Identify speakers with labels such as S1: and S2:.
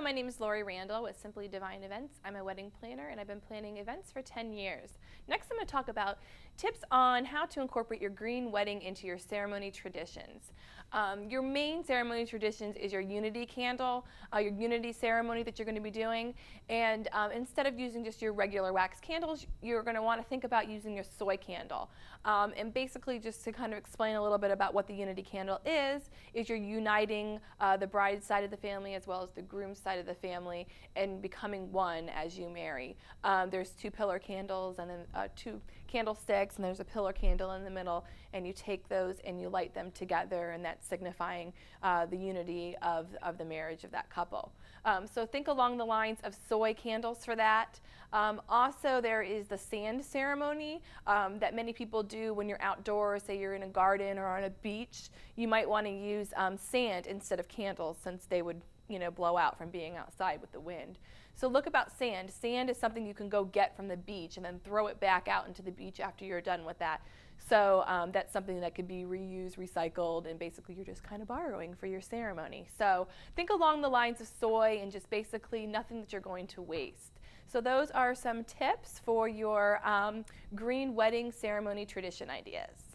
S1: Hello, my name is Lori Randall with Simply Divine Events. I'm a wedding planner and I've been planning events for 10 years. Next, I'm going to talk about tips on how to incorporate your green wedding into your ceremony traditions. Um, your main ceremony traditions is your unity candle, uh, your unity ceremony that you're going to be doing. And um, instead of using just your regular wax candles, you're going to want to think about using your soy candle. Um, and basically, just to kind of explain a little bit about what the unity candle is, is you're uniting uh, the bride's side of the family as well as the groom's side of the family and becoming one as you marry. Um, there's two pillar candles and then uh, two candlesticks, and there's a pillar candle in the middle, and you take those and you light them together, and that's signifying uh, the unity of, of the marriage of that couple. Um, so think along the lines of soy candles for that. Um, also, there is the sand ceremony um, that many people do when you're outdoors, say you're in a garden or on a beach. You might want to use um, sand instead of candles since they would you know, blow out from being outside with the wind. So look about sand. Sand is something you can go get from the beach and then throw it back out into the beach after you're done with that. So um, that's something that could be reused, recycled, and basically you're just kind of borrowing for your ceremony. So think along the lines of soy and just basically nothing that you're going to waste. So those are some tips for your um, green wedding ceremony tradition ideas.